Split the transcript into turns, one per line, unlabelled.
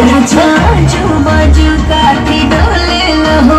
आजू बाजू का डोले लो